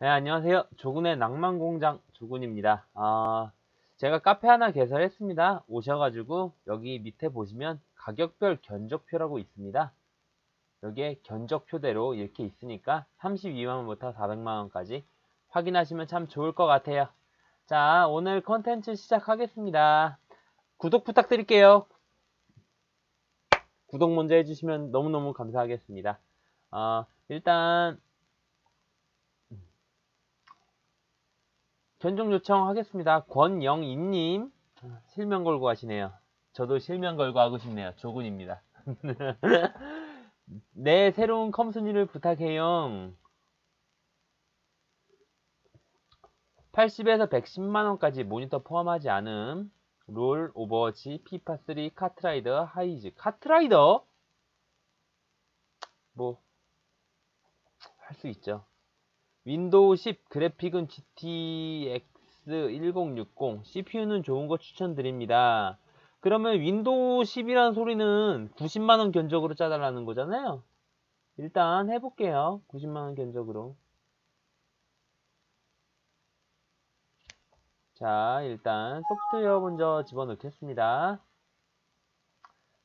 네, 안녕하세요. 조군의 낭만공장 조군입니다. 아, 제가 카페 하나 개설했습니다. 오셔가지고 여기 밑에 보시면 가격별 견적표라고 있습니다. 여기에 견적표대로 이렇게 있으니까 32만원부터 400만원까지 확인하시면 참 좋을 것 같아요. 자, 오늘 컨텐츠 시작하겠습니다. 구독 부탁드릴게요. 구독 먼저 해주시면 너무너무 감사하겠습니다. 어, 일단 견적 요청하겠습니다. 권영인님 실명 걸고 하시네요. 저도 실명 걸고 하고 싶네요. 조군입니다. 네, 새로운 컴순이를 부탁해요. 80에서 110만원까지 모니터 포함하지 않음. 롤, 오버워치, 피파3, 카트라이더, 하이즈. 카트라이더? 뭐, 할 수 있죠. 윈도우 10 그래픽은 GTX 1060 CPU는 좋은 거 추천드립니다. 그러면 윈도우 10이라는 소리는 90만원 견적으로 짜달라는 거잖아요. 일단 해볼게요. 90만원 견적으로. 자, 일단 소프트웨어 먼저 집어넣겠습니다.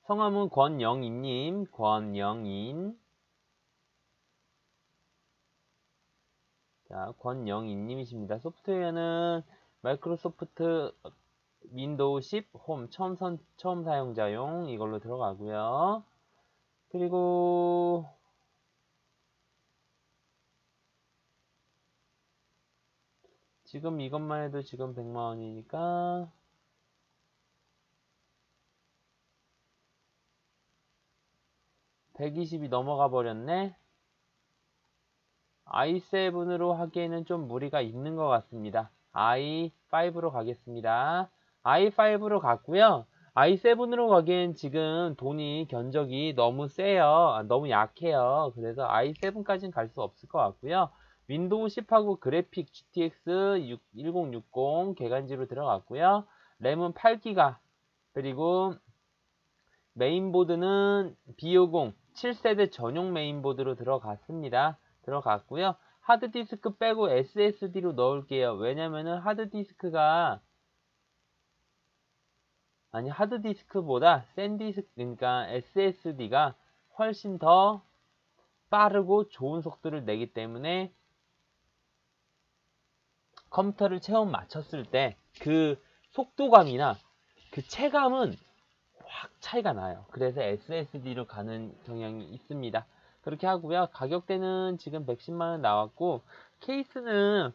성함은 권영인님, 권영인. 자, 권영인님이십니다. 소프트웨어는 마이크로소프트 윈도우 10 홈 처음, 선, 처음 사용자용 이걸로 들어가고요. 그리고 지금 이것만 해도 지금 100만원이니까 120이 넘어가 버렸네. I7으로 하기에는 좀 무리가 있는 것 같습니다. i5로 가겠습니다. i5로 갔고요. i7으로 가기엔 지금 돈이 견적이 너무 세요. 아, 너무 약해요. 그래서 i7까지는 갈 수 없을 것 같고요. 윈도우 10하고 그래픽 GTX 1060 개간지로 들어갔고요. 램은 8기가 그리고 메인보드는 B50 7세대 전용 메인보드로 들어갔습니다. 들어갔고요. 하드디스크 빼고 SSD로 넣을게요. 왜냐면은 하드디스크가 아니 하드디스크보다 센디스크 그러니까 SSD가 훨씬 더 빠르고 좋은 속도를 내기 때문에 컴퓨터를 체험 맞췄을 때 그 속도감이나 그 체감은 확 차이가 나요. 그래서 SSD로 가는 경향이 있습니다. 그렇게 하고요. 가격대는 지금 110만원 나왔고 케이스는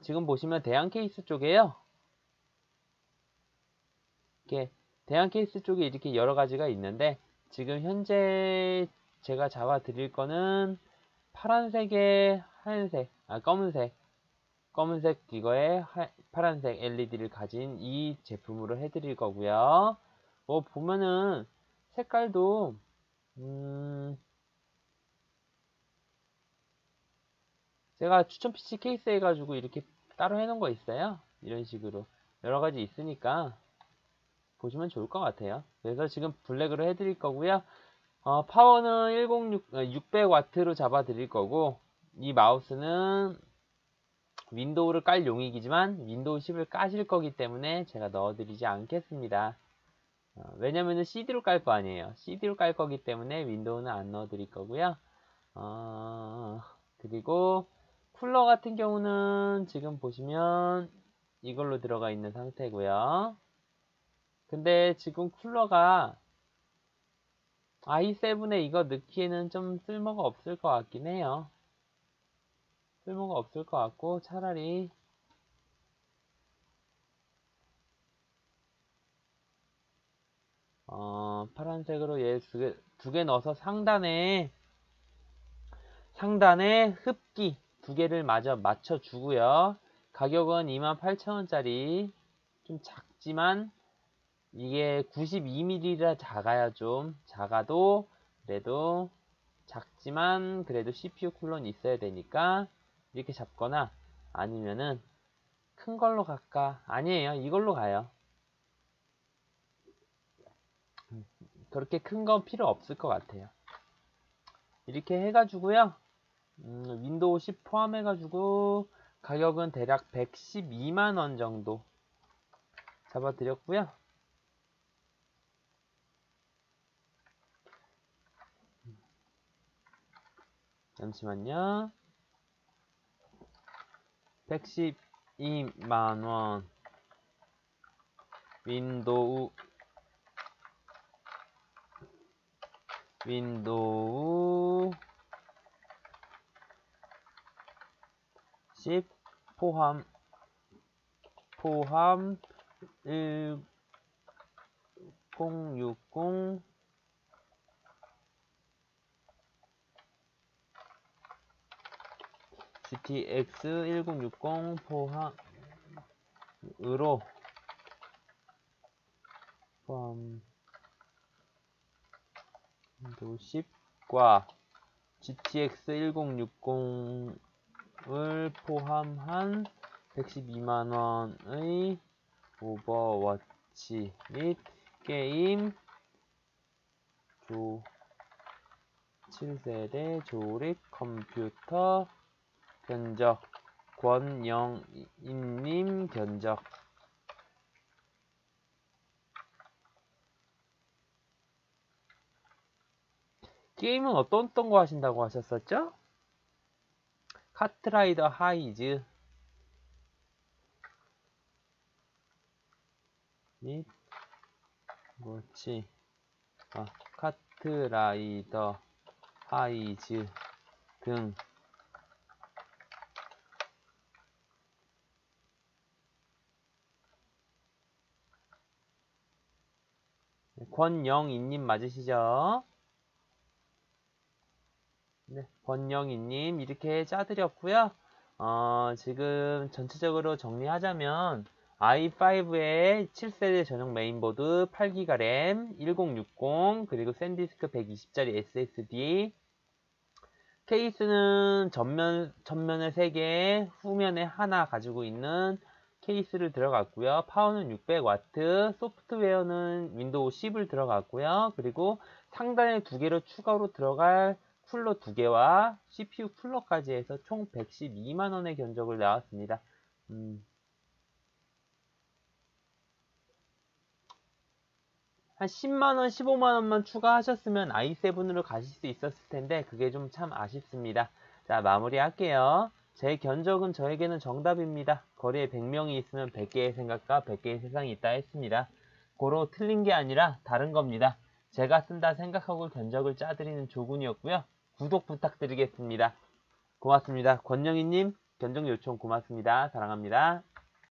지금 보시면 대양 케이스 쪽에요. 이렇게 대양 케이스 쪽에 이렇게 여러 가지가 있는데 지금 현재 제가 잡아 드릴 거는 파란색에 하얀색, 아 검은색, 검은색 이거에 하, 파란색 LED를 가진 이 제품으로 해드릴 거고요. 뭐 보면은 색깔도 음, 제가 추천 PC 케이스 해가지고 이렇게 따로 해놓은 거 있어요. 이런 식으로 여러 가지 있으니까 보시면 좋을 것 같아요. 그래서 지금 블랙으로 해드릴 거고요. 어, 파워는 106, 600W로 잡아 드릴 거고 이 마우스는 윈도우를 깔 용이지만 윈도우 10을 까실 거기 때문에 제가 넣어드리지 않겠습니다. 어, 왜냐면은 CD로 깔 거 아니에요. CD로 깔 거기 때문에 윈도우는 안 넣어 드릴 거고요. 어, 그리고 쿨러 같은 경우는 지금 보시면 이걸로 들어가 있는 상태고요. 근데 지금 쿨러가 i7에 이거 넣기에는 좀 쓸모가 없을 것 같긴 해요. 쓸모가 없을 것 같고 차라리 어, 파란색으로 얘 두 개, 두개 넣어서 상단에 상단에 흡기 두 개를 마저 맞춰 주고요. 가격은 28,000원짜리 좀 작지만 이게 92mm라 작아야 좀 작아도 그래도 작지만 그래도 CPU 쿨러는 있어야 되니까 이렇게 잡거나 아니면은 큰 걸로 갈까? 아니에요. 이걸로 가요. 그렇게 큰 건 필요 없을 것 같아요. 이렇게 해가지고요. 음, 윈도우 10 포함해가지고 가격은 대략 112만원 정도 잡아드렸고요. 잠시만요. 112만원 윈도우 윈도우 10 포함 포함 1060 GTX 1060 포함으로 포함 윈도우 10과 GTX 1060을 포함한 112만원의 오버워치 및 게임 조 7세대 조립 컴퓨터 견적 권영인님 견적 게임은 어떤 어떤 거 하신다고 하셨었죠? 카트라이더 하이즈 및 뭐지 아, 카트라이더 하이즈 등 권영희님 맞으시죠? 네, 권영희님 이렇게 짜드렸고요. 어, 지금 전체적으로 정리하자면 i5의 7세대 전용 메인보드 8기가 램 1060 그리고 샌디스크 120짜리 SSD 케이스는 전면, 전면에 3개 후면에 하나 가지고 있는 케이스를 들어갔고요. 파워는 600W, 소프트웨어는 윈도우 10을 들어갔고요. 그리고 상단에 두 개로 추가로 들어갈 쿨러 두 개와 CPU 쿨러까지 해서 총 112만원의 견적을 나왔습니다. 음. 한 10만원, 15만원만 추가하셨으면 i7으로 가실 수 있었을 텐데 그게 좀 참 아쉽습니다. 자 마무리 할게요. 제 견적은 저에게는 정답입니다. 거리에 100명이 있으면 100개의 생각과 100개의 세상이 있다 했습니다. 고로 틀린 게 아니라 다른 겁니다. 제가 쓴다 생각하고 견적을 짜드리는 조군이었고요. 구독 부탁드리겠습니다. 고맙습니다. 권영희님 견적 요청 고맙습니다. 사랑합니다.